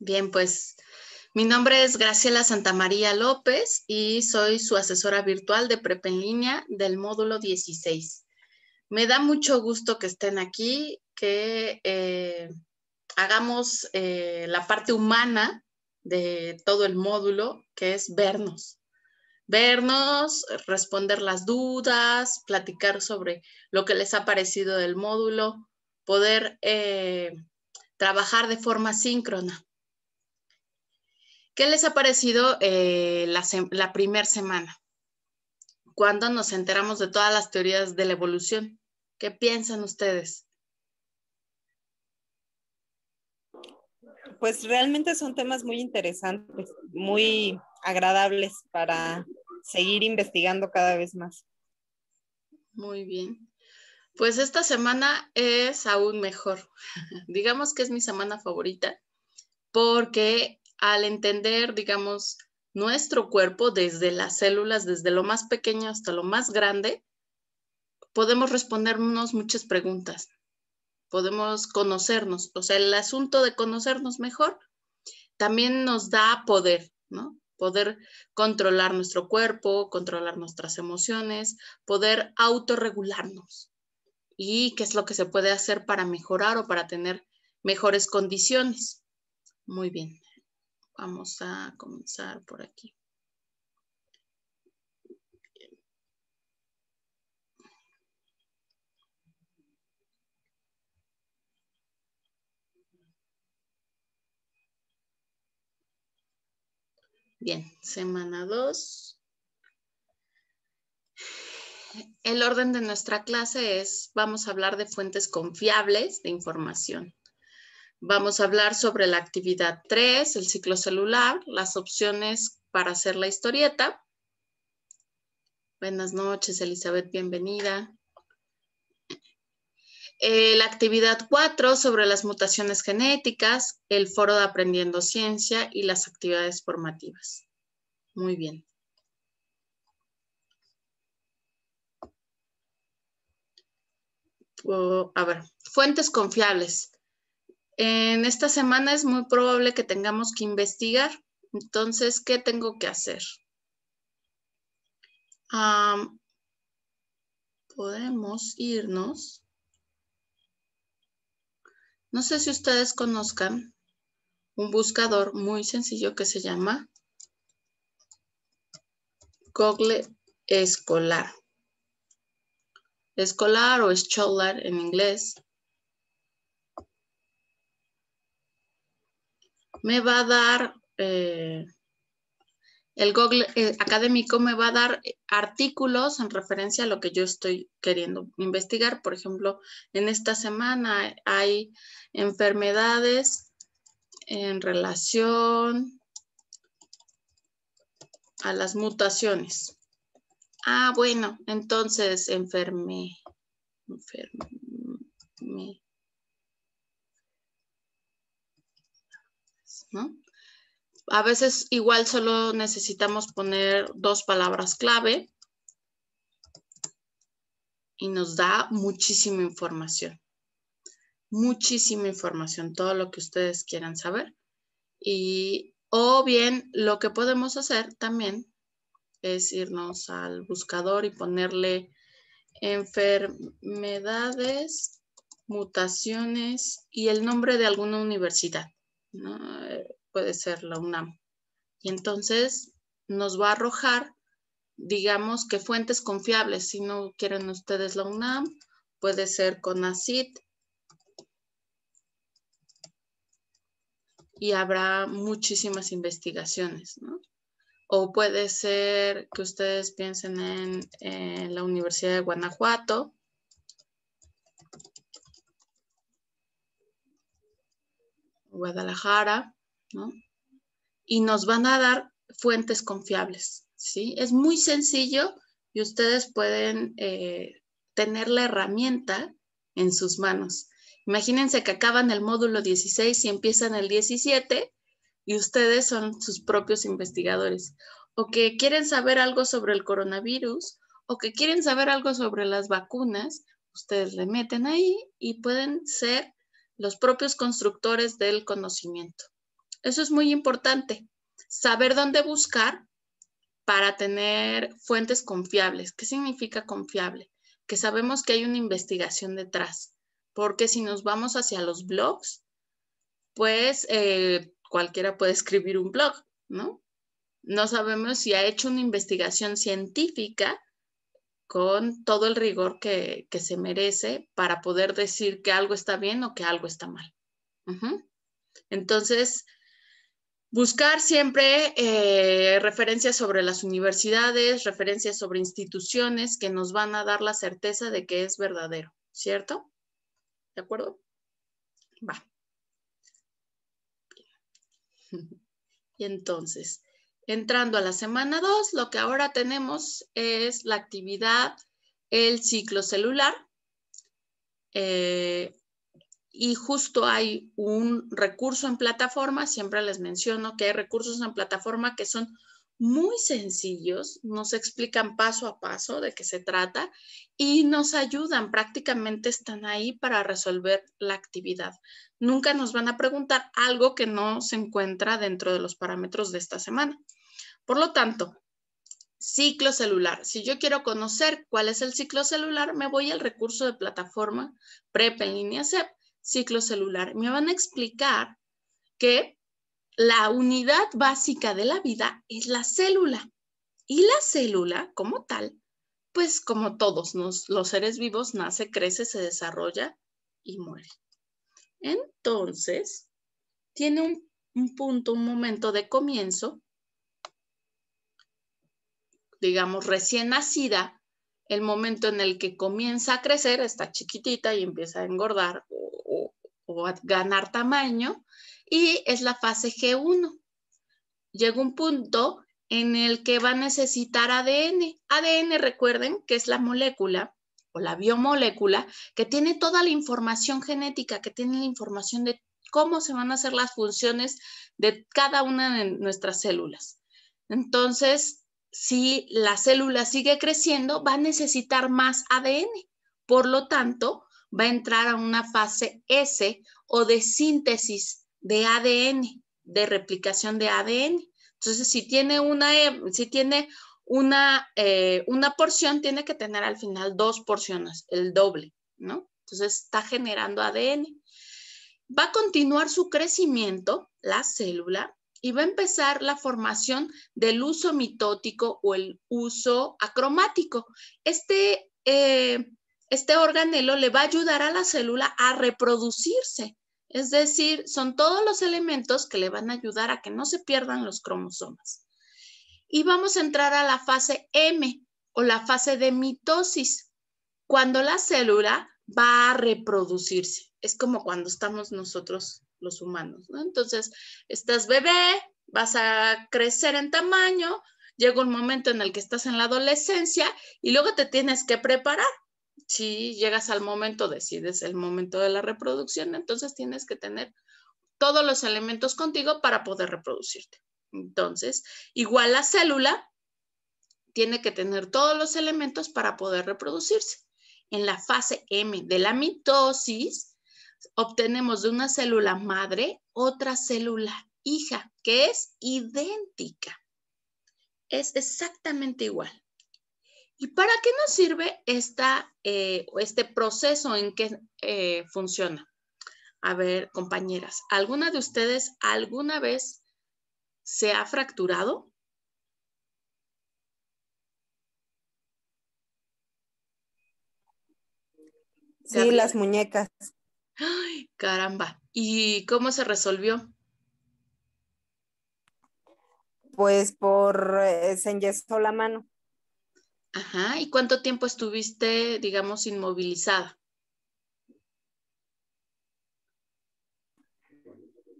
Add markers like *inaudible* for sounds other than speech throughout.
Bien, pues mi nombre es Graciela Santamaría López y soy su asesora virtual de Prepa en línea del módulo 16. Me da mucho gusto que estén aquí, que eh, hagamos eh, la parte humana de todo el módulo, que es vernos. Vernos, responder las dudas, platicar sobre lo que les ha parecido del módulo, poder eh, trabajar de forma síncrona. ¿Qué les ha parecido eh, la, la primera semana? Cuando nos enteramos de todas las teorías de la evolución. ¿Qué piensan ustedes? Pues realmente son temas muy interesantes, muy agradables para seguir investigando cada vez más. Muy bien. Pues esta semana es aún mejor. *laughs* Digamos que es mi semana favorita porque al entender, digamos, nuestro cuerpo desde las células, desde lo más pequeño hasta lo más grande, podemos respondernos muchas preguntas, podemos conocernos, o sea, el asunto de conocernos mejor también nos da poder, ¿no? Poder controlar nuestro cuerpo, controlar nuestras emociones, poder autorregularnos. ¿Y qué es lo que se puede hacer para mejorar o para tener mejores condiciones? Muy bien. Vamos a comenzar por aquí. Bien, semana 2. El orden de nuestra clase es, vamos a hablar de fuentes confiables de información. Vamos a hablar sobre la actividad 3, el ciclo celular, las opciones para hacer la historieta. Buenas noches, Elizabeth, bienvenida. Eh, la actividad 4 sobre las mutaciones genéticas, el foro de Aprendiendo Ciencia y las actividades formativas. Muy bien. a ver, fuentes confiables. En esta semana es muy probable que tengamos que investigar. Entonces, ¿qué tengo que hacer? podemos irnos. No sé si ustedes conozcan un buscador muy sencillo que se llama Google Escolar. Escolar o Scholar en inglés. Me va a dar, eh, el Google eh, académico me va a dar artículos en referencia a lo que yo estoy queriendo investigar. Por ejemplo, en esta semana hay enfermedades en relación a las mutaciones. Ah, bueno, entonces enferme, enferme A veces igual solo necesitamos poner dos palabras clave y nos da muchísima información. Muchísima información, todo lo que ustedes quieran saber. Y, o bien, lo que podemos hacer también es irnos al buscador y ponerle enfermedades, mutaciones y el nombre de alguna universidad. Puede ser la UNAM. Y entonces nos va a arrojar, digamos que fuentes confiables. Si no quieren ustedes la UNAM, puede ser CONACIT. Y habrá muchísimas investigaciones, ¿no? O puede ser que ustedes piensen en, en la Universidad de Guanajuato, Guadalajara, ¿no? Y nos van a dar fuentes confiables, ¿sí? Es muy sencillo y ustedes pueden eh, tener la herramienta en sus manos. Imagínense que acaban el módulo 16 y empiezan el 17 y ustedes son sus propios investigadores. O que quieren saber algo sobre el coronavirus o que quieren saber algo sobre las vacunas, ustedes le meten ahí y pueden ser los propios constructores del conocimiento. Eso es muy importante. Saber dónde buscar para tener fuentes confiables. ¿Qué significa confiable? Que sabemos que hay una investigación detrás. Porque si nos vamos hacia los blogs, pues eh, cualquiera puede *laughs* escribir un blog, ¿no? No sabemos si ha hecho una investigación científica con todo el rigor que, se merece para poder decir que algo está bien o que algo está mal. Entonces, buscar siempre eh, referencias sobre las universidades, referencias sobre instituciones que nos van a dar la certeza de que es verdadero, ¿cierto? ¿De acuerdo? Va. *laughs* Y entonces, Entrando a la semana 2, lo que ahora tenemos es la actividad, el ciclo celular. Eh, y justo hay un recurso en plataforma, siempre les menciono que hay recursos en plataforma que son muy sencillos, nos explican paso a paso de qué se trata y nos ayudan, prácticamente están ahí para resolver la actividad. Nunca nos van a preguntar algo que no se encuentra dentro de los parámetros de esta semana. Por lo tanto, ciclo celular. Si yo quiero conocer cuál es el ciclo celular, me voy al recurso de plataforma PREP en línea CEP, ciclo celular. Me van a explicar que la unidad básica de la vida es la célula. Y la célula, como tal, pues como todos los seres vivos, nace, crece, se desarrolla y muere. Entonces, tiene un, un punto, un momento de comienzo digamos, recién nacida, el momento en el que comienza a crecer, está chiquitita y empieza a engordar o, a ganar tamaño, y es la fase G1. Llega un punto en el que va a necesitar ADN. ADN, recuerden que es la molécula o la biomolécula que tiene toda la información genética, que tiene la información de cómo se van a hacer las funciones de cada una de nuestras células. Entonces, si la célula sigue creciendo, va a necesitar más ADN. Por lo tanto, va a entrar a una fase S o de síntesis de ADN, de replicación de ADN. Entonces, si tiene una, si tiene una, eh, una porción, tiene que tener al final dos porciones, el doble, ¿no? Entonces, está generando ADN. Va a continuar su crecimiento, la célula, y va a empezar la formación del uso mitótico o el uso acromático. Este, eh, este organelo le va a ayudar a la célula a reproducirse. Es decir, son todos los elementos que le van a ayudar a que no se pierdan los cromosomas. Y vamos a entrar a la fase M o la fase de mitosis, cuando la célula va a reproducirse. Es como cuando estamos nosotros los humanos, ¿no? Entonces, estás bebé, vas a crecer en tamaño, llega un momento en el que estás en la adolescencia y luego te tienes que preparar. Si llegas al momento, decides el momento de la reproducción, entonces tienes que tener todos los elementos contigo para poder reproducirte. Entonces, igual la célula tiene que tener todos los elementos para poder reproducirse. En la fase M de la mitosis, obtenemos de una célula madre otra célula hija que es idéntica. Es exactamente igual. ¿Y para qué nos sirve esta, eh, este proceso en que eh, funciona? A ver, compañeras, ¿alguna de ustedes alguna vez se ha fracturado? Sí, las muñecas. Ay, caramba. ¿Y cómo se resolvió? Pues por, eh, se enyesó la mano. Ajá. ¿Y cuánto tiempo estuviste, digamos, inmovilizada?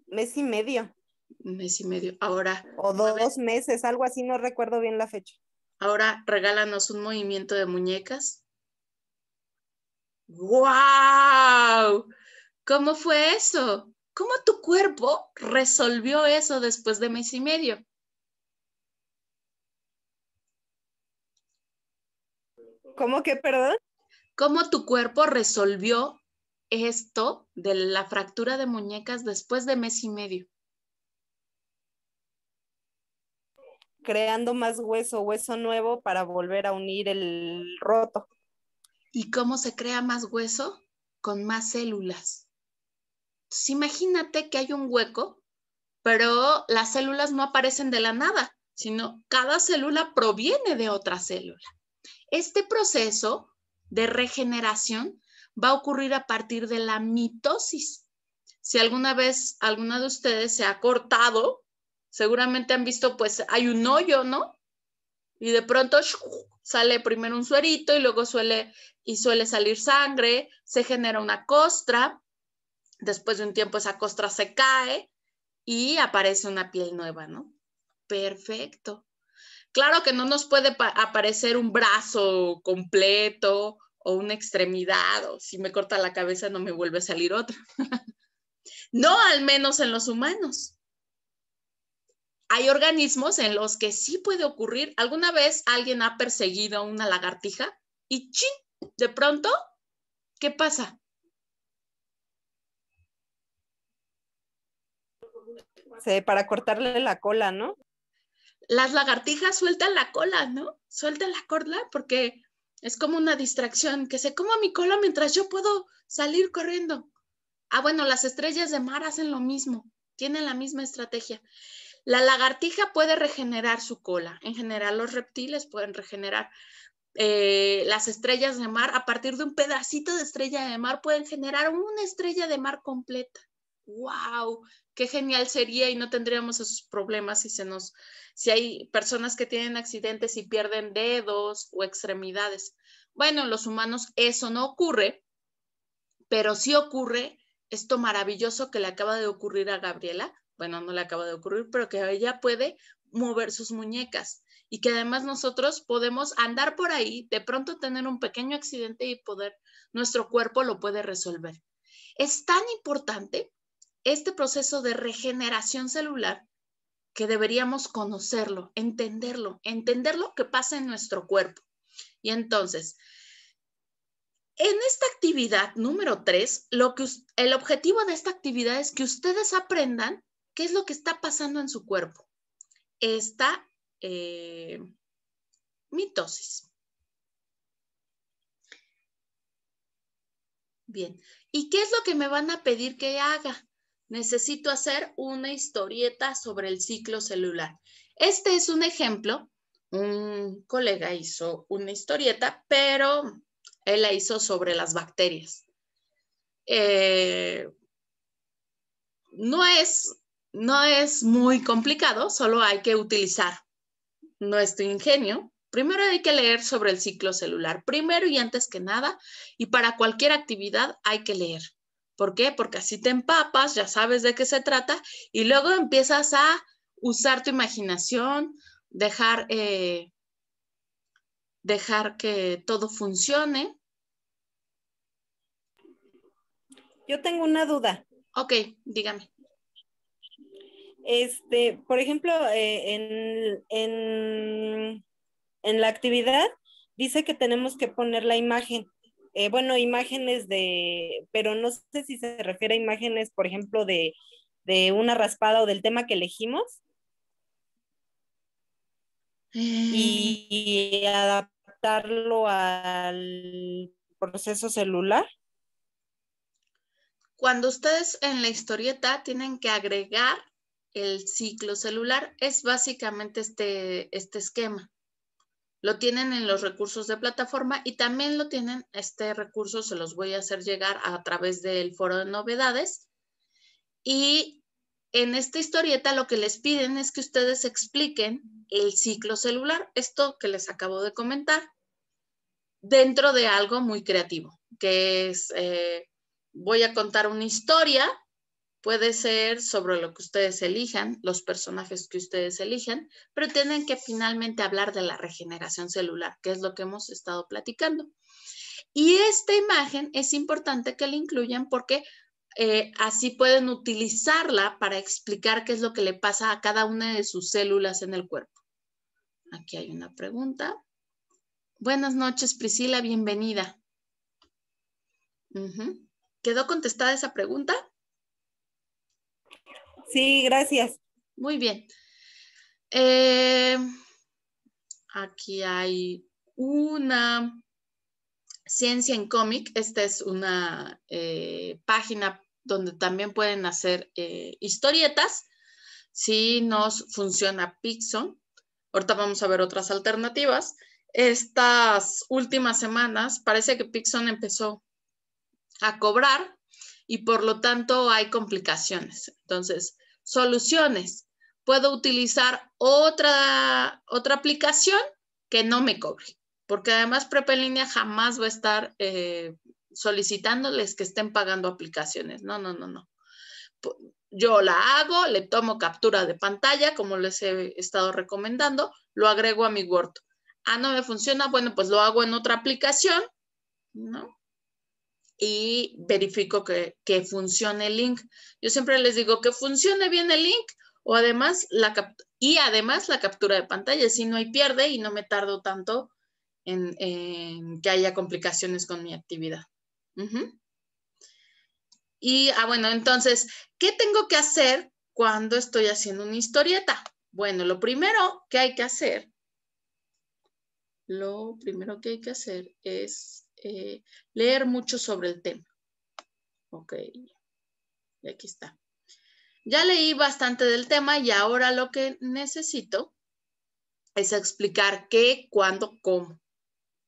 Mes y medio. Mes y medio. Ahora. O dos meses, algo así, no recuerdo bien la fecha. Ahora regálanos un movimiento de muñecas. ¡Wow! ¿Cómo fue eso? ¿Cómo tu cuerpo resolvió eso después de mes y medio? ¿Cómo que, perdón? ¿Cómo tu cuerpo resolvió esto de la fractura de muñecas después de mes y medio? creando más hueso, hueso nuevo para volver a unir el roto. ¿Y cómo se crea más hueso? Con más células. Imagínate que hay un hueco, pero las células no aparecen de la nada, sino cada célula proviene de otra célula. Este proceso de regeneración va a ocurrir a partir de la mitosis. Si alguna vez alguna de ustedes se ha cortado, seguramente han visto, pues hay un hoyo, ¿no? Y de pronto sale primero un suerito y luego suele y suele salir sangre, se genera una costra, después de un tiempo esa costra se cae y aparece una piel nueva, ¿no? Perfecto. Claro que no nos puede aparecer un brazo completo o una extremidad, o si me corta la cabeza no me vuelve a salir otra. *laughs* no al menos en los humanos. Hay organismos en los que sí puede ocurrir. ¿Alguna vez alguien ha perseguido a una lagartija y ¡chin! De pronto, ¿qué pasa? Para cortarle la cola, ¿no? Las lagartijas sueltan la cola, ¿no? Sueltan la cola porque es como una distracción, que se coma mi cola mientras yo puedo salir corriendo. Ah, bueno, las estrellas de mar hacen lo mismo, tienen la misma estrategia. La lagartija puede regenerar su cola. En general, los reptiles pueden regenerar eh, las estrellas de mar. A partir de un pedacito de estrella de mar pueden generar una estrella de mar completa. ¡Wow! Qué genial sería y no tendríamos esos problemas si se nos si hay personas que tienen accidentes y pierden dedos o extremidades. Bueno, en los humanos eso no ocurre, pero sí ocurre esto maravilloso que le acaba de ocurrir a Gabriela. Bueno, no le acaba de ocurrir, pero que ella puede mover sus muñecas y que además nosotros podemos andar por ahí, de pronto tener un pequeño accidente y poder, nuestro cuerpo lo puede resolver. Es tan importante este proceso de regeneración celular que deberíamos conocerlo, entenderlo, entender lo que pasa en nuestro cuerpo. Y entonces, en esta actividad número tres, lo que, el objetivo de esta actividad es que ustedes aprendan qué es lo que está pasando en su cuerpo. Esta eh, mitosis. Bien, ¿y qué es lo que me van a pedir que haga? Necesito hacer una historieta sobre el ciclo celular. Este es un ejemplo. Un colega hizo una historieta, pero él la hizo sobre las bacterias. Eh, no, es, no es muy complicado, solo hay que utilizar nuestro ingenio. Primero hay que leer sobre el ciclo celular, primero y antes que nada, y para cualquier actividad hay que leer. ¿Por qué? Porque así te empapas, ya sabes de qué se trata y luego empiezas a usar tu imaginación, dejar, eh, dejar que todo funcione. Yo tengo una duda. Ok, dígame. Este, por ejemplo, eh, en, en, en la actividad dice que tenemos que poner la imagen. Eh, bueno, imágenes de, pero no sé si se refiere a imágenes, por ejemplo, de, una raspada o del tema que elegimos. Y, eh. adaptarlo al proceso celular. Cuando ustedes en la historieta tienen que agregar el ciclo celular, es básicamente este, este esquema. Lo tienen en los recursos de plataforma y también lo tienen, este recurso se los voy a hacer llegar a través del foro de novedades. Y en esta historieta lo que les piden es que ustedes expliquen el ciclo celular, esto que les acabo de comentar, dentro de algo muy creativo, que es, eh, voy a contar una historia Puede ser sobre lo que ustedes elijan, los personajes que ustedes elijan, pero tienen que finalmente hablar de la regeneración celular, que es lo que hemos estado platicando. Y esta imagen es importante que la incluyan porque eh, así pueden utilizarla para explicar qué es lo que le pasa a cada una de sus células en el cuerpo. Aquí hay una pregunta. Buenas noches, Priscila, bienvenida. ¿Quedó contestada esa pregunta? Sí, gracias. Muy bien. Eh, aquí hay una ciencia en cómic. Esta es una eh, página donde también pueden hacer eh, historietas. Si nos funciona Pixon. Ahorita vamos a ver otras alternativas. Estas últimas semanas parece que Pixon empezó a cobrar y por lo tanto hay complicaciones. Entonces, soluciones. Puedo utilizar otra, otra aplicación que no me cobre, porque además Prepa en línea jamás va a estar eh, solicitándoles que estén pagando aplicaciones. No, no, no, no. Yo la hago, le tomo captura de pantalla, como les he estado recomendando, lo agrego a mi Word. Ah, no me funciona, bueno, pues lo hago en otra aplicación, ¿no? Y verifico que, funcione el link. Yo siempre les digo que funcione bien el link o además la y además la captura de pantalla, si no hay pierde y no me tardo tanto en, que haya complicaciones con mi actividad. Y, ah, bueno, entonces, ¿qué tengo que hacer cuando estoy haciendo una historieta? Bueno, lo primero que hay que hacer, lo primero que hay que hacer es eh, leer mucho sobre el tema. Ok, y aquí está. Ya leí bastante del tema y ahora lo que necesito es explicar qué, cuándo, cómo,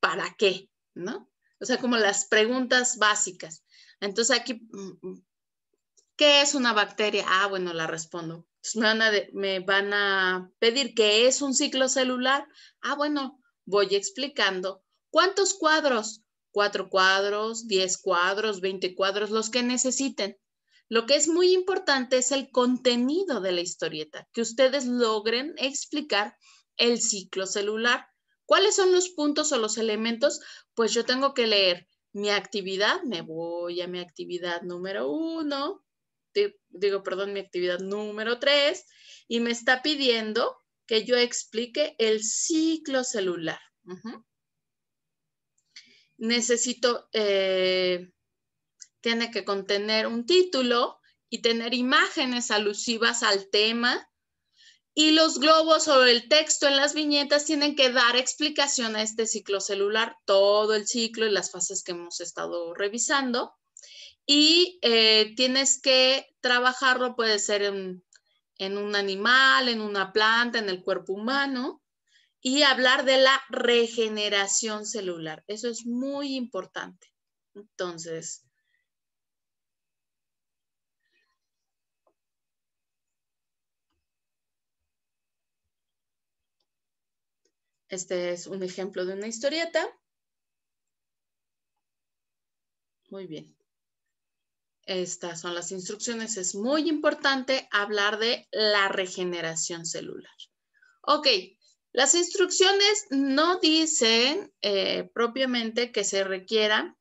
para qué, ¿no? O sea, como las preguntas básicas. Entonces aquí, mm, mm, ¿qué es una bacteria? Ah, bueno, la respondo. me, van a me van a pedir qué es un ciclo celular. Ah, bueno, voy explicando. ¿Cuántos cuadros? Cuatro cuadros, diez cuadros, veinte cuadros, los que necesiten. Lo que es muy importante es el contenido de la historieta, que ustedes logren explicar el ciclo celular. ¿Cuáles son los puntos o los elementos? Pues yo tengo que leer mi actividad, me voy a mi actividad número uno, digo, perdón, mi actividad número tres, y me está pidiendo que yo explique el ciclo celular necesito, eh, tiene que contener un título y tener imágenes alusivas al tema. Y los globos o el texto en las viñetas tienen que dar explicación a este ciclo celular, todo el ciclo y las fases que hemos estado revisando. Y eh, tienes que trabajarlo, puede ser en un animal, en una planta, en el cuerpo humano y hablar de la regeneración celular. Eso es muy importante. Entonces, este es un ejemplo de una historieta. Muy bien. Estas son las instrucciones. Es muy importante hablar de la regeneración celular. Ok, las instrucciones no dicen eh, propiamente que se requiera.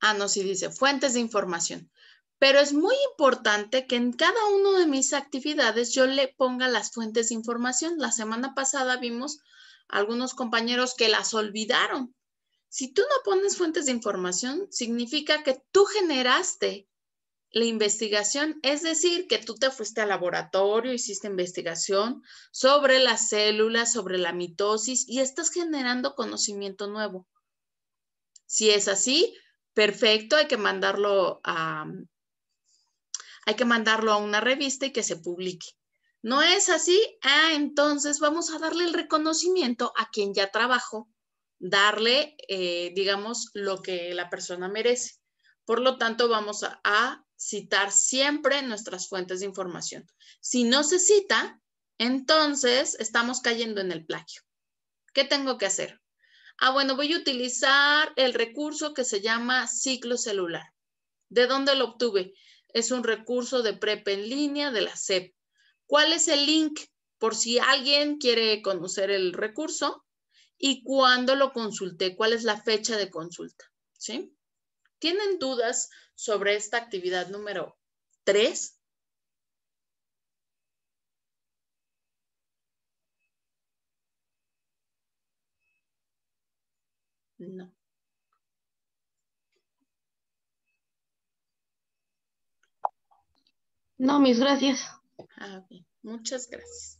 Ah, no, sí dice fuentes de información. Pero es muy importante que en cada una de mis actividades yo le ponga las fuentes de información. La semana pasada vimos algunos compañeros que las olvidaron. Si tú no pones fuentes de información, significa que tú generaste la investigación, es decir, que tú te fuiste al laboratorio, hiciste investigación sobre las células, sobre la mitosis y estás generando conocimiento nuevo. Si es así, perfecto, hay que mandarlo a, hay que mandarlo a una revista y que se publique. ¿No es así? Ah, entonces vamos a darle el reconocimiento a quien ya trabajó, darle, eh, digamos, lo que la persona merece. Por lo tanto, vamos a citar siempre nuestras fuentes de información. Si no se cita, entonces estamos cayendo en el plagio. ¿Qué tengo que hacer? Ah, bueno, voy a utilizar el recurso que se llama ciclo celular. ¿De dónde lo obtuve? Es un recurso de PREP en línea de la SEP. ¿Cuál es el link? Por si alguien quiere conocer el recurso y cuándo lo consulté, cuál es la fecha de consulta. ¿Sí? ¿Tienen dudas sobre esta actividad número 3? No. No, mis gracias. Ah, bien. Muchas gracias.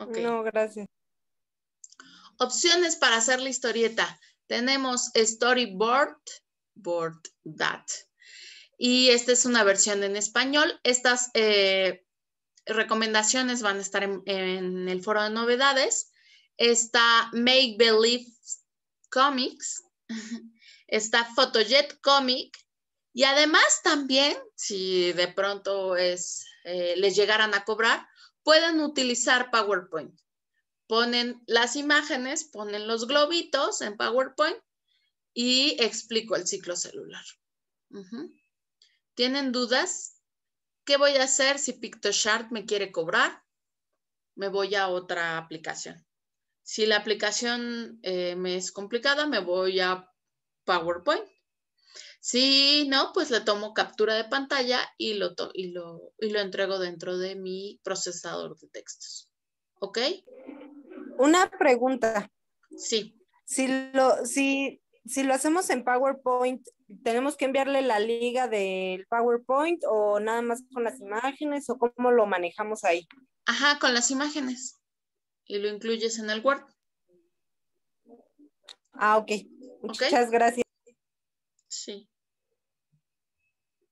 No, gracias. Opciones para hacer la historieta. Tenemos Storyboard, Board That. Y esta es una versión en español. Estas eh, recomendaciones van a estar en, el foro de novedades. Está Make Believe Comics. *laughs* Está Photojet Comic. Y además también, si de pronto es, eh, les llegaran a cobrar, pueden utilizar PowerPoint. Ponen las imágenes, ponen los globitos en PowerPoint y explico el ciclo celular. ¿Tienen dudas? ¿Qué voy a hacer si PictoShart me quiere cobrar? Me voy a otra aplicación. Si la aplicación eh, me es complicada, me voy a PowerPoint. Si no, pues le tomo captura de pantalla y lo, y lo, y lo entrego dentro de mi procesador de textos. ¿Ok? Una pregunta. Sí. Si lo, si, si lo hacemos en PowerPoint, ¿tenemos que enviarle la liga del PowerPoint o nada más con las imágenes o cómo lo manejamos ahí? Ajá, con las imágenes. Y lo incluyes en el Word. Ah, ok. Muchas gracias. Sí.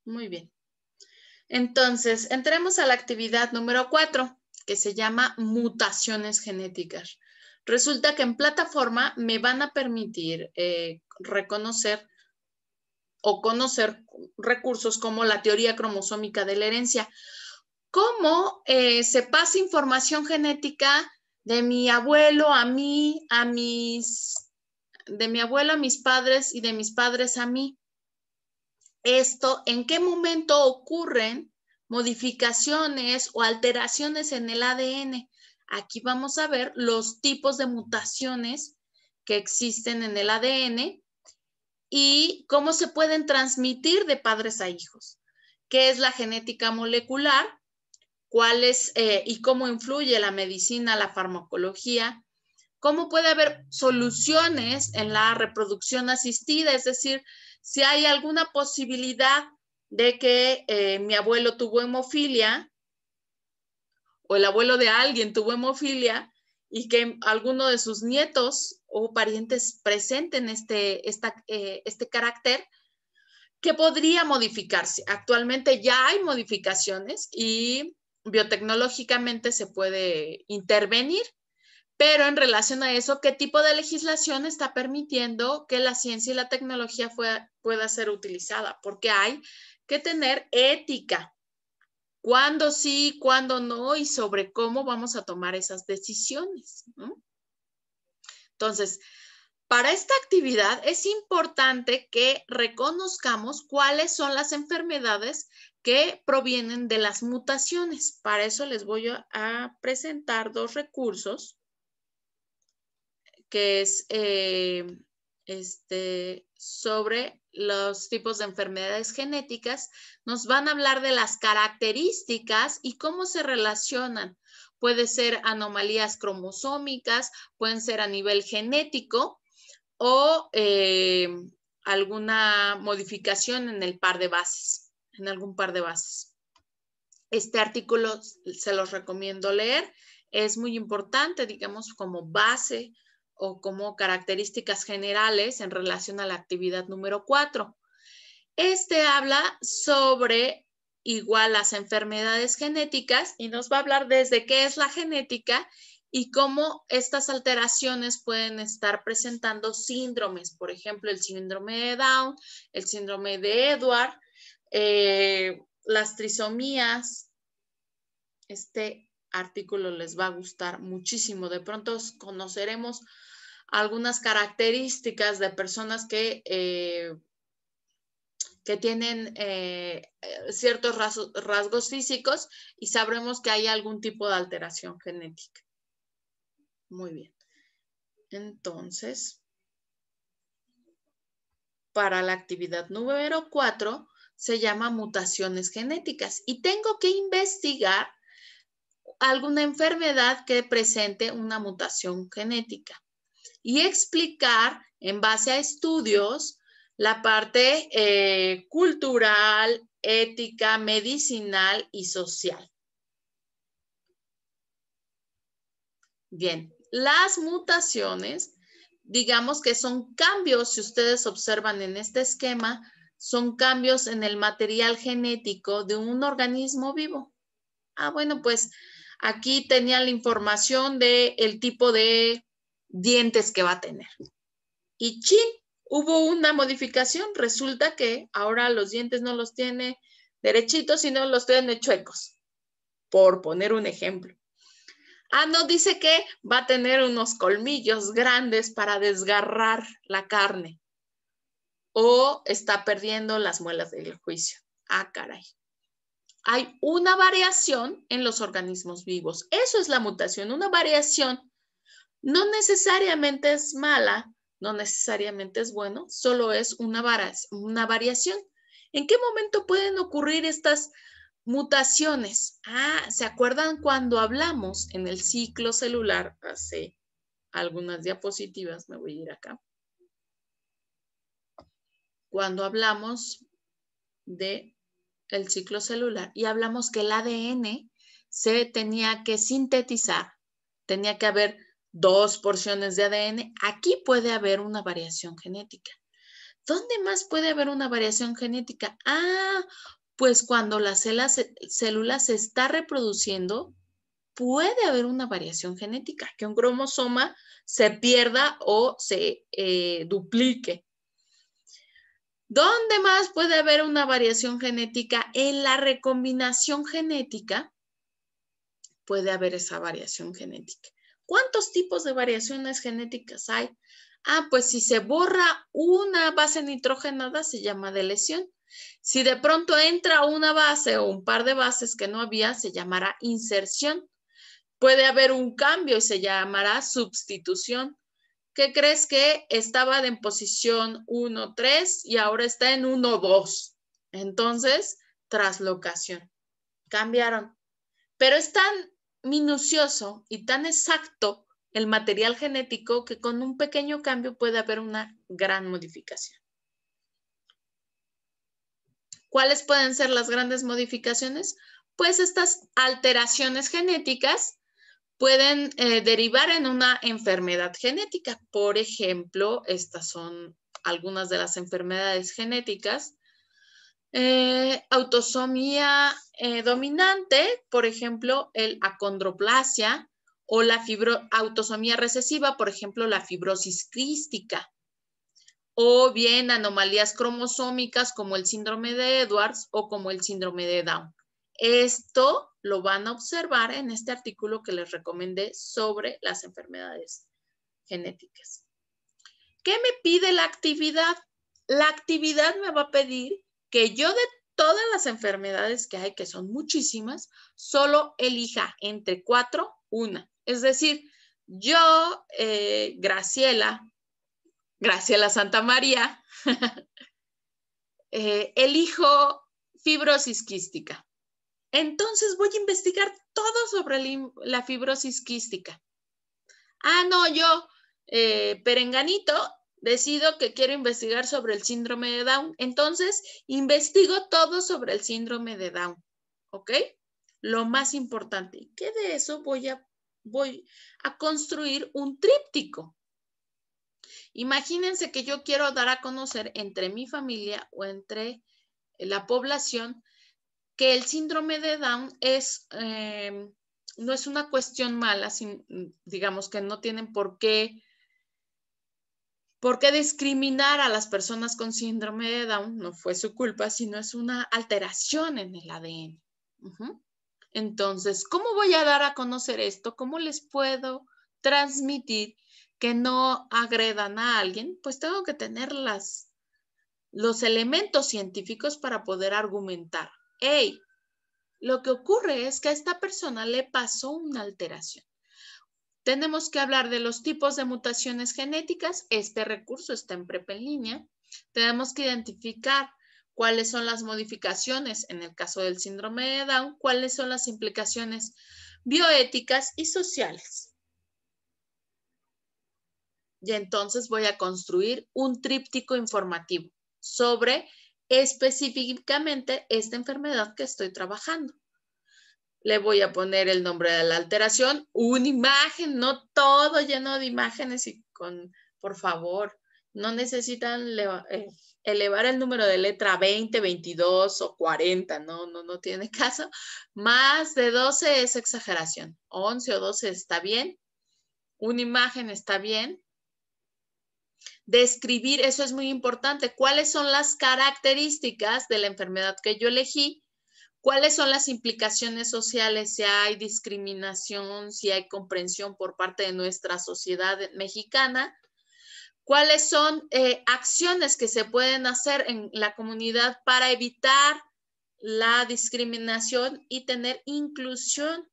Muy bien. Entonces, entremos a la actividad número cuatro, que se llama mutaciones genéticas. Resulta que en plataforma me van a permitir eh, reconocer o conocer recursos como la teoría cromosómica de la herencia. ¿Cómo eh, se pasa información genética de mi abuelo a mí, a mis, de mi abuelo a mis padres y de mis padres a mí? Esto, ¿en qué momento ocurren modificaciones o alteraciones en el ADN? Aquí vamos a ver los tipos de mutaciones que existen en el ADN y cómo se pueden transmitir de padres a hijos. ¿Qué es la genética molecular? ¿Cuál es eh, y cómo influye la medicina, la farmacología? ¿Cómo puede haber soluciones en la reproducción asistida? Es decir, si hay alguna posibilidad de que eh, mi abuelo tuvo hemofilia o el abuelo de alguien tuvo hemofilia y que alguno de sus nietos o parientes presenten este, eh, este carácter, que podría modificarse. Actualmente ya hay modificaciones y biotecnológicamente se puede intervenir, pero en relación a eso, ¿qué tipo de legislación está permitiendo que la ciencia y la tecnología pueda ser utilizada? Porque hay que tener ética cuándo sí, cuándo no y sobre cómo vamos a tomar esas decisiones. Entonces, para esta actividad es importante que reconozcamos cuáles son las enfermedades que provienen de las mutaciones. Para eso les voy a presentar dos recursos, que es eh, este, sobre los tipos de enfermedades genéticas, nos van a hablar de las características y cómo se relacionan. Puede ser anomalías cromosómicas, pueden ser a nivel genético o eh, alguna modificación en el par de bases, en algún par de bases. Este artículo se los recomiendo leer. Es muy importante, digamos, como base o como características generales en relación a la actividad número cuatro. Este habla sobre igual las enfermedades genéticas y nos va a hablar desde qué es la genética y cómo estas alteraciones pueden estar presentando síndromes, por ejemplo, el síndrome de Down, el síndrome de Edward, eh, las trisomías. Este artículo les va a gustar muchísimo. De pronto conoceremos algunas características de personas que, eh, que tienen eh, ciertos rasgos, físicos y sabremos que hay algún tipo de alteración genética. Muy bien. Entonces, para la actividad número 4 se llama mutaciones genéticas y tengo que investigar alguna enfermedad que presente una mutación genética y explicar en base a estudios la parte eh, cultural, ética, medicinal y social. Bien, las mutaciones, digamos que son cambios, si ustedes observan en este esquema, son cambios en el material genético de un organismo vivo. Ah, bueno, pues aquí tenía la información del el tipo de dientes que va a tener. Y chin, hubo una modificación. Resulta que ahora los dientes no los tiene derechitos, sino los tiene chuecos, por poner un ejemplo. Ah, no, dice que va a tener unos colmillos grandes para desgarrar la carne. O está perdiendo las muelas del juicio. Ah, caray. Hay una variación en los organismos vivos. Eso es la mutación, una variación. No necesariamente es mala, no necesariamente es bueno, solo es una, una variación. ¿En qué momento pueden ocurrir estas mutaciones? Ah, ¿se acuerdan cuando hablamos en el ciclo celular hace algunas diapositivas? Me voy a ir acá. Cuando hablamos de el ciclo celular y hablamos que el ADN se tenía que sintetizar, tenía que haber dos porciones de ADN, aquí puede haber una variación genética. ¿Dónde más puede haber una variación genética? Ah, pues cuando la célula se está reproduciendo, puede haber una variación genética, que un cromosoma se pierda o se eh, duplique. ¿Dónde más puede haber una variación genética? En la recombinación genética puede haber esa variación genética. ¿Cuántos tipos de variaciones genéticas hay? Ah, pues si se borra una base nitrogenada se llama de lesión. Si de pronto entra una base o un par de bases que no había, se llamará inserción. Puede haber un cambio y se llamará sustitución. ¿Qué crees que estaba en posición 1, 3 y ahora está en 1, 2? Entonces, traslocación. Cambiaron. Pero es tan minucioso y tan exacto el material genético que con un pequeño cambio puede haber una gran modificación. ¿Cuáles pueden ser las grandes modificaciones? Pues estas alteraciones genéticas pueden eh, derivar en una enfermedad genética. Por ejemplo, estas son algunas de las enfermedades genéticas. Eh, autosomía eh, dominante, por ejemplo, el acondroplasia o la autosomía recesiva, por ejemplo, la fibrosis crística. O bien anomalías cromosómicas como el síndrome de Edwards o como el síndrome de Down. Esto lo van a observar en este artículo que les recomendé sobre las enfermedades genéticas. ¿Qué me pide la actividad? La actividad me va a pedir que yo de todas las enfermedades que hay, que son muchísimas, solo elija entre cuatro, una. Es decir, yo, eh, Graciela, Graciela Santa María, *laughs* eh, elijo fibrosis quística. Entonces voy a investigar todo sobre la fibrosis quística. Ah, no, yo, eh, perenganito, decido que quiero investigar sobre el síndrome de Down. Entonces, investigo todo sobre el síndrome de Down. ¿Ok? Lo más importante. ¿Qué de eso voy a, voy a construir un tríptico? Imagínense que yo quiero dar a conocer entre mi familia o entre la población que el síndrome de Down em, no es una cuestión mala, digamos que no tienen por qué, por qué discriminar a las personas con síndrome de Down, no fue su culpa, sino es una alteración en el ADN. Entonces, ¿cómo voy a dar a conocer esto? ¿Cómo les puedo transmitir que no agredan a alguien? Pues tengo que tener los elementos científicos para poder argumentar hey, lo que ocurre es que a esta persona le pasó una alteración. Tenemos que hablar de los tipos de mutaciones genéticas. Este recurso está en prepa en línea. Tenemos que identificar cuáles son las modificaciones en el caso del síndrome de Down, cuáles son las implicaciones bioéticas y sociales. Y entonces voy a construir un tríptico informativo. sobre específicamente esta enfermedad que estoy trabajando. Le voy a poner el nombre de la alteración, una imagen, no todo lleno de imágenes y con, por favor, no necesitan eh, elevar el número de letra 20, 22 o 40, no, no, no tiene *laughs* caso. Más de 12 es exageración, 11 o 12 está bien, una imagen está bien, describir, eso es muy importante, cuáles son las características de la enfermedad que yo elegí, cuáles son las implicaciones sociales, si hay discriminación, si hay comprensión por parte de nuestra sociedad mexicana, cuáles son eh, acciones que se pueden hacer en la comunidad para evitar la discriminación y tener inclusión.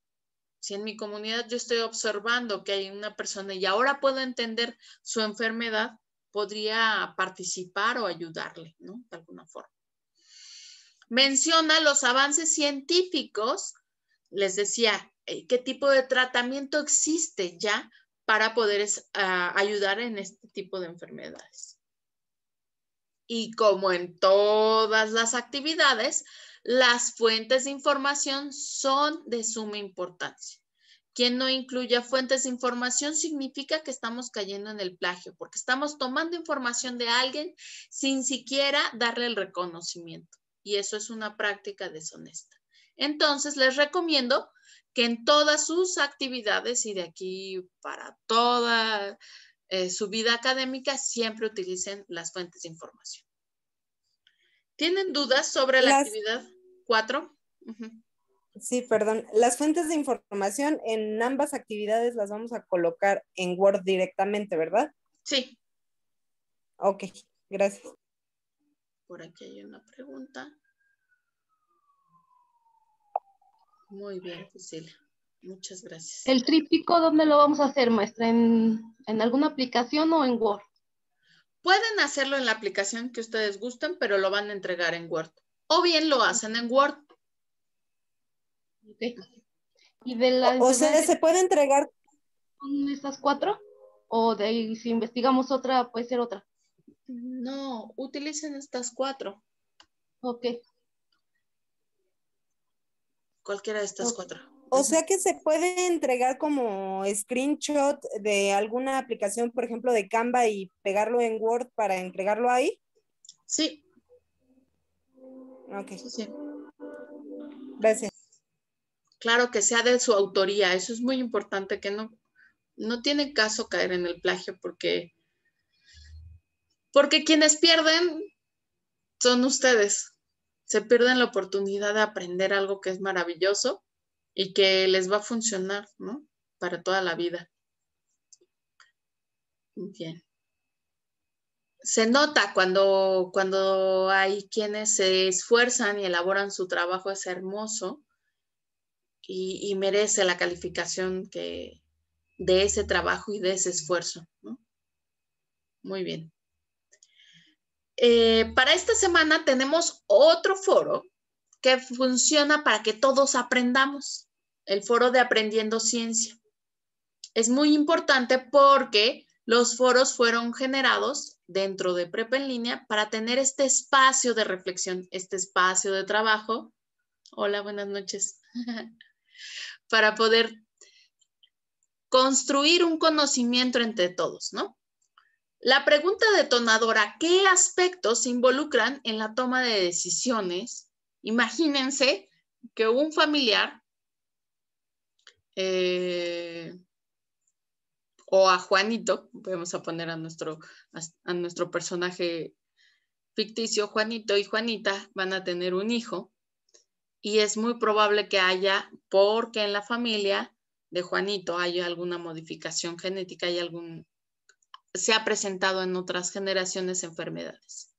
Si en mi comunidad yo estoy observando que hay una persona y ahora puedo entender su enfermedad, podría participar o ayudarle, ¿no? De alguna forma. Menciona los avances científicos, les decía, eh, qué tipo de tratamiento existe ya para poder ah, ayudar en este tipo de enfermedades. Y como en todas las actividades, las fuentes de información son de suma importancia. Quien no incluya fuentes de información significa que estamos cayendo en el plagio, porque estamos tomando información de alguien sin siquiera darle el reconocimiento. Y eso es una práctica deshonesta. Entonces, les recomiendo que en todas sus actividades y de aquí para toda eh, su vida académica siempre utilicen las fuentes de información. ¿Tienen dudas sobre la actividad 4? Sí, perdón. Las fuentes de información en ambas actividades las vamos a colocar en Word directamente, ¿verdad? Sí. Ok, gracias. Por aquí hay una pregunta. Muy bien, Cecilia. Muchas gracias. ¿El tríptico dónde lo vamos a hacer, maestra? ¿En, ¿En, alguna aplicación o en Word? Pueden hacerlo en la aplicación que ustedes gusten, pero lo van a entregar en Word. O bien lo hacen en Word. ¿Y de la o, sea, ¿se puede entregar con estas cuatro? ¿O de si investigamos otra, puede ser otra? No, utilicen estas cuatro. Ok. Cualquiera de estas cuatro. O sea que se puede entregar como screenshot de alguna aplicación, por ejemplo, de Canva y pegarlo en Word para entregarlo ahí. Sí. Ok. Sí. Gracias. Claro que sea de su autoría, eso es muy importante, que no, no tiene caso caer en el plagio porque, porque quienes pierden son ustedes. Se pierden la oportunidad de aprender algo que es maravilloso y que les va a funcionar, ¿no? Para toda la vida. Bien. Se nota cuando, cuando hay quienes se esfuerzan y elaboran su trabajo, es hermoso y, merece la calificación que, de ese trabajo y de ese esfuerzo. Muy bien. Eh, para esta semana tenemos otro foro que funciona para que todos aprendamos, el foro de Aprendiendo Ciencia. Es muy importante porque los foros fueron generados dentro de Prepa en línea para tener este espacio de reflexión, este espacio de trabajo. Hola, buenas noches. *laughs* para poder construir un conocimiento entre todos, ¿no? La pregunta detonadora, ¿qué aspectos se involucran en la toma de decisiones? Imagínense que un familiar eh, o a Juanito, vamos a poner a nuestro, a nuestro personaje ficticio, Juanito y Juanita van a tener un hijo y es muy probable que haya, porque en la familia de Juanito haya alguna modificación genética y algún, se ha presentado en otras generaciones enfermedades.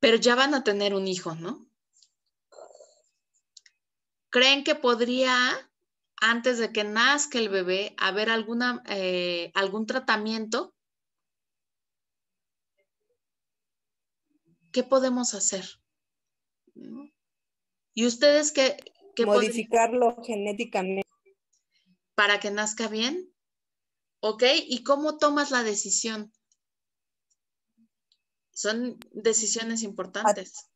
Pero ya van a tener un hijo, ¿no? ¿Creen que podría, antes de que nazca el bebé, haber alguna, eh, algún tratamiento? ¿Qué podemos hacer? ¿Y ustedes qué? Modificarlo genéticamente. Para que nazca bien. ¿Ok? ¿Y cómo tomas la decisión? Son decisiones importantes.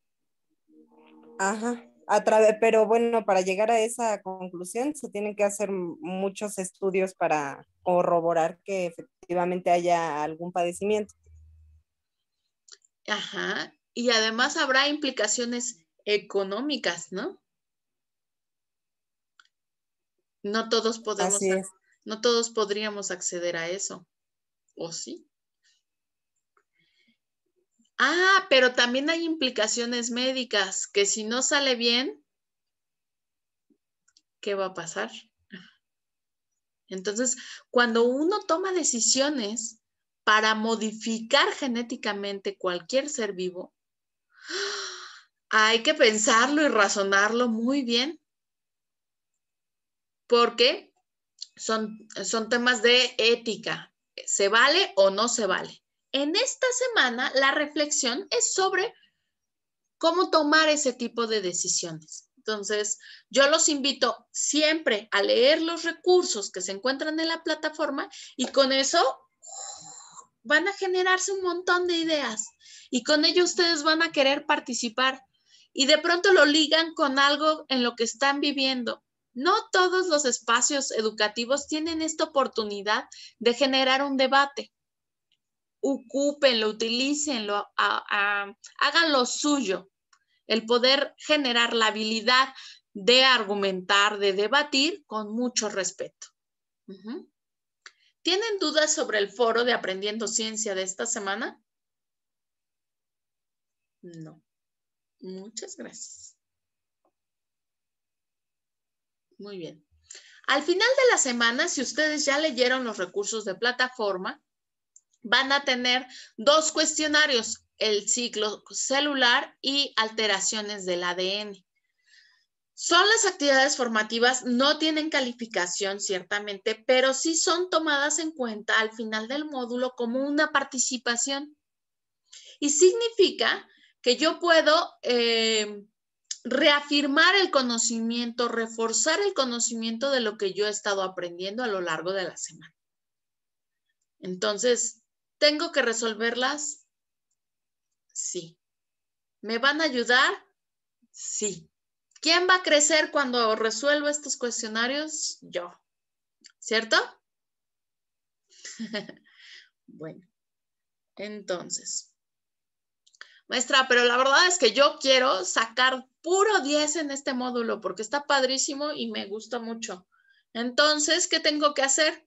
Ajá. A través, pero bueno, para llegar a esa conclusión se tienen que hacer muchos estudios para corroborar que efectivamente haya algún padecimiento. Ajá. Y además habrá implicaciones económicas, ¿no? No todos podemos, no todos podríamos acceder a eso. ¿O sí? Ah, pero también hay implicaciones médicas que si no sale bien, ¿qué va a pasar? Entonces, cuando uno toma decisiones para modificar genéticamente cualquier ser vivo, hay que pensarlo y razonarlo muy bien, porque son, son temas de ética. ¿Se vale o no se vale? En esta semana, la reflexión es sobre cómo tomar ese tipo de decisiones. Entonces, yo los invito siempre a leer los recursos que se encuentran en la plataforma y con eso van a generarse un montón de ideas y con ello ustedes van a querer participar y de pronto lo ligan con algo en lo que están viviendo. No todos los espacios educativos tienen esta oportunidad de generar un debate ocúpenlo, utilícenlo, hagan lo suyo. El poder generar la habilidad de argumentar, de debatir con mucho respeto. ¿Tienen dudas sobre el foro de Aprendiendo Ciencia de esta semana? No. Muchas gracias. Muy bien. Al final de la semana, si ustedes ya leyeron los recursos de plataforma, van a tener dos cuestionarios, el ciclo celular y alteraciones del ADN. Son las actividades formativas, no tienen calificación ciertamente, pero sí son tomadas en cuenta al final del módulo como una participación. Y significa que yo puedo eh, reafirmar el conocimiento, reforzar el conocimiento de lo que yo he estado aprendiendo a lo largo de la semana. Entonces, ¿Tengo que resolverlas? Sí. ¿Me van a ayudar? Sí. ¿Quién va a crecer cuando resuelvo estos cuestionarios? Yo. ¿Cierto? *laughs* bueno, entonces. Maestra, pero la verdad es que yo quiero sacar puro 10 en este módulo porque está padrísimo y me gusta mucho. Entonces, ¿qué tengo que hacer?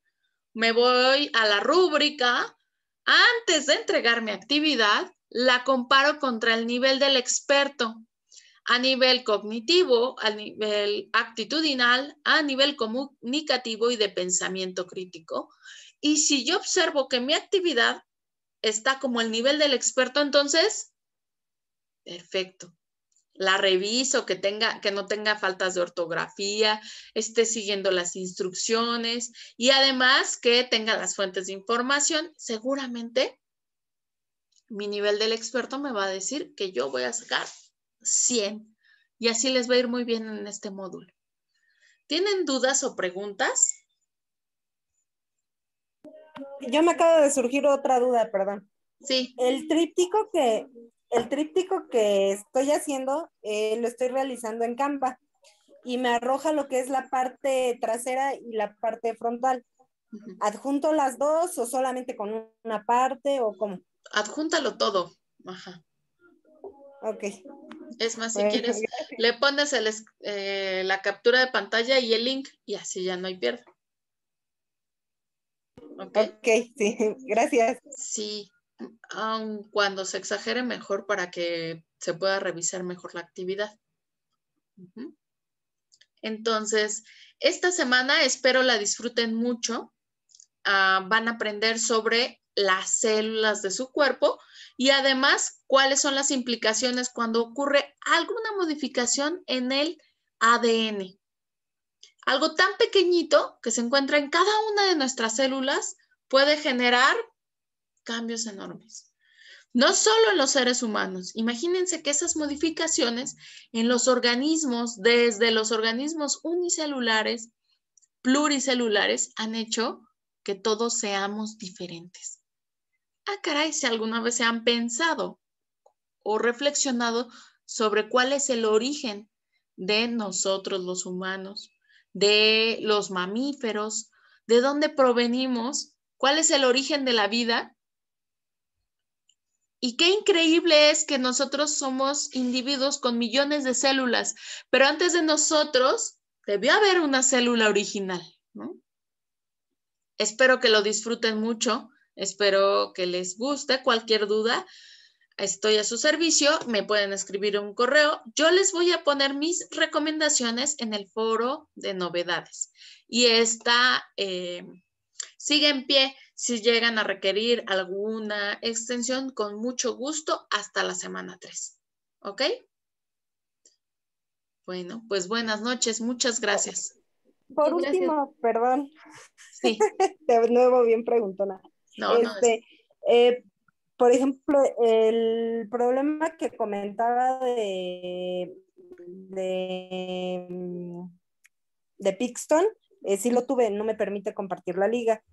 Me voy a la rúbrica antes de entregar mi actividad, la comparo contra el nivel del experto a nivel cognitivo, a nivel actitudinal, a nivel comunicativo y de pensamiento crítico. Y si yo observo que mi actividad está como el nivel del experto, entonces, perfecto la reviso, que, tenga, que no tenga faltas de ortografía, esté siguiendo las instrucciones y además que tenga las fuentes de información, seguramente mi nivel del experto me va a decir que yo voy a sacar 100 y así les va a ir muy bien en este módulo. ¿Tienen dudas o preguntas? Yo me acabo de surgir otra duda, perdón. Sí. El tríptico que, el tríptico que estoy haciendo eh, lo estoy realizando en Canva y me arroja lo que es la parte trasera y la parte frontal. ¿Adjunto las dos o solamente con una parte o cómo? Adjúntalo todo. Ajá. Ok. Es más, si quieres, *laughs* le pones eh, la captura de pantalla y el link y así ya no hay pierde. Ok, okay sí, *laughs* gracias. Sí, aun cuando se exagere mejor para que se pueda revisar mejor la actividad. Entonces, esta semana espero la disfruten mucho. Ah, van a aprender sobre las células de su cuerpo y además cuáles son las implicaciones cuando ocurre alguna modificación en el ADN. Algo tan pequeñito que se encuentra en cada una de nuestras células puede generar cambios enormes. No solo en los seres humanos, imagínense que esas modificaciones en los organismos, desde los organismos unicelulares, pluricelulares, han hecho que todos seamos diferentes. Ah, caray, si alguna vez se han pensado o reflexionado sobre cuál es el origen de nosotros los humanos, de los mamíferos, de dónde provenimos, cuál es el origen de la vida. Y qué increíble es que nosotros somos individuos con millones de células, pero antes de nosotros debió haber una célula original, ¿no? Espero que lo disfruten mucho, espero que les guste. Cualquier duda, estoy a su servicio, me pueden escribir un correo. Yo les voy a poner mis recomendaciones en el foro de novedades. Y esta eh, sigue en pie si llegan a requerir alguna extensión, con mucho gusto, hasta la semana 3. ¿Ok? Bueno, pues buenas noches, muchas gracias. Por último, perdón. Sí. *laughs* de nuevo, bien preguntona. No, este, eh, por ejemplo, el problema que comentaba de, de, de Pixton, eh, sí lo tuve, no me permite compartir la liga.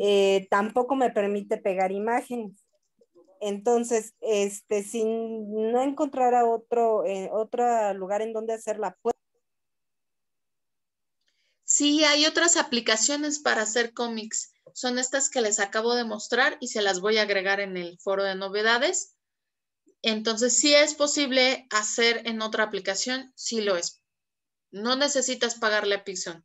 Eh, tampoco me permite pegar imágenes. Entonces, este, si no encontrara otro, otro lugar en donde hacerla, Sí, hay otras aplicaciones para hacer cómics. Son estas que les acabo de mostrar y se las voy a agregar en el foro de novedades. Entonces, sí es posible hacer en otra aplicación, sí lo es. No necesitas pagarle a Pixon.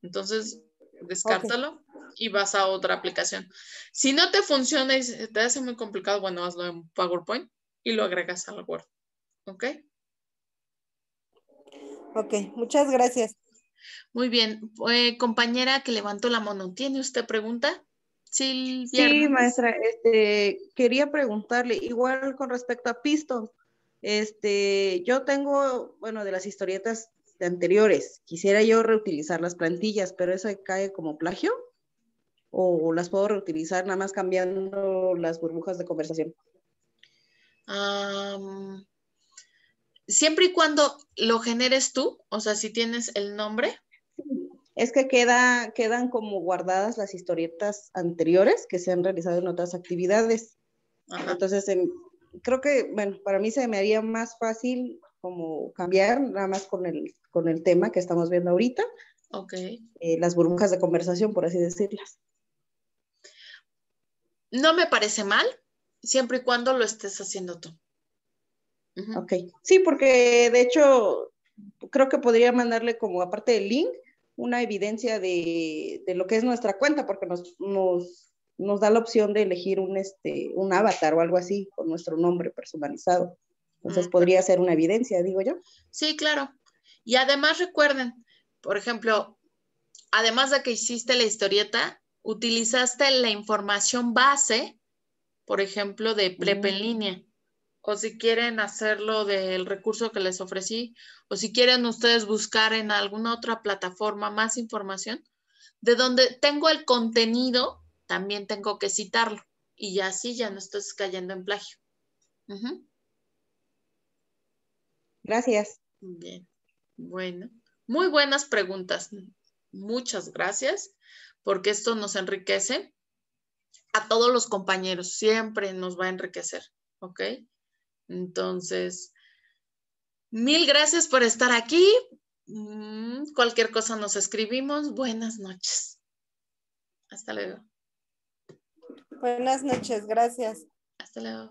Entonces, descártalo y vas a otra aplicación. Si no te funciona y te hace muy complicado, bueno, hazlo en PowerPoint y lo agregas al Word. ¿Ok? Ok, muchas gracias. Muy bien. Eh, compañera que levantó la mano, ¿tiene usted pregunta? Sí, maestra, este, quería preguntarle, igual con respecto a Piston, este, yo tengo, bueno, de las historietas anteriores, quisiera yo reutilizar las plantillas, pero eso cae como plagio o las puedo reutilizar nada más cambiando las burbujas de conversación. Siempre y cuando lo generes tú, o sea, si tienes el nombre. Es que queda, quedan como guardadas las historietas anteriores que se han realizado en otras actividades. Entonces, creo que, bueno, para mí se me haría más fácil como cambiar nada más con el, con el tema que estamos viendo ahorita. Ok. Eh, las burbujas de conversación, por así decirlas. No me parece mal, siempre y cuando lo estés haciendo tú. Ok, sí, porque de hecho creo que podría mandarle como aparte del link una evidencia de, lo que es nuestra cuenta, porque nos, nos, da la opción de elegir un, este, un avatar o algo así con nuestro nombre personalizado. Entonces podría ser una evidencia, digo yo. Sí, claro. Y además recuerden, por ejemplo, además de que hiciste la historieta, utilizaste la información base, por ejemplo, de Prep en línea o si quieren hacerlo del recurso que les ofrecí, o si quieren ustedes buscar en alguna otra plataforma más información, de donde tengo el contenido, también tengo que citarlo. Y ya así ya no estás cayendo en plagio. Gracias. Bien. Bueno, muy buenas preguntas. Muchas gracias, porque esto nos enriquece a todos los compañeros, siempre nos va a enriquecer, ¿ok? Entonces, mil gracias por estar aquí. Mm, cualquier cosa nos escribimos. Buenas noches. Hasta luego. Buenas noches, gracias. Hasta luego.